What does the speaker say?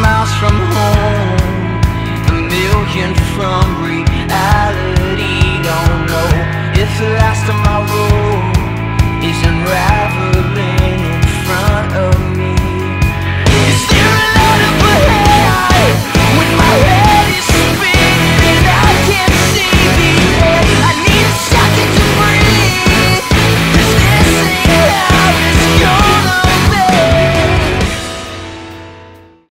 miles from home. A million from reality Don't know if the last of my road